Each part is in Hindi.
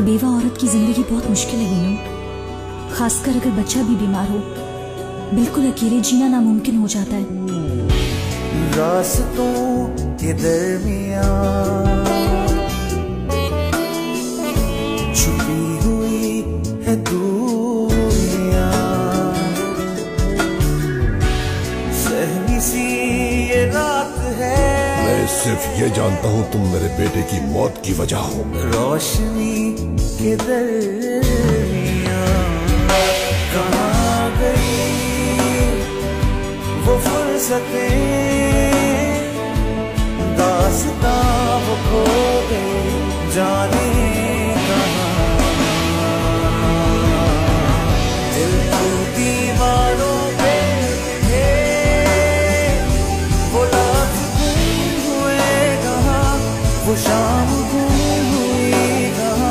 बेवा औरत की ज़िंदगी बहुत मुश्किल है वीनू खासकर अगर बच्चा भी बीमार हो, बिल्कुल अकेले जीना नामुमकिन हो जाता है। रास्तों के छुपी हुई है सी सिर्फ़ ये जानता हूँ तुम मेरे बेटे की मौत की वजह हो। रोशनी के कहाँ गई? वो फुर्सतें, दास्तां वो शाम गुम हुई कहा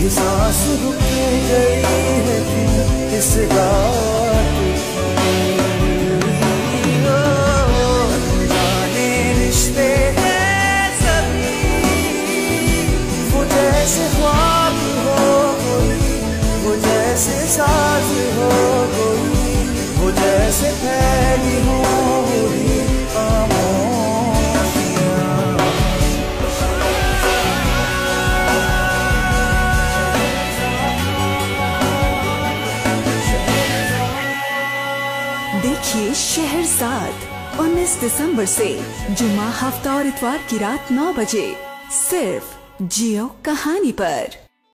ये सांस रुक गई है क्यों इस रात देखिए शहर साथ 19 दिसंबर से जुमा हफ़्ता और इतवार की रात 9 बजे, सिर्फ़ जियो कहानी पर।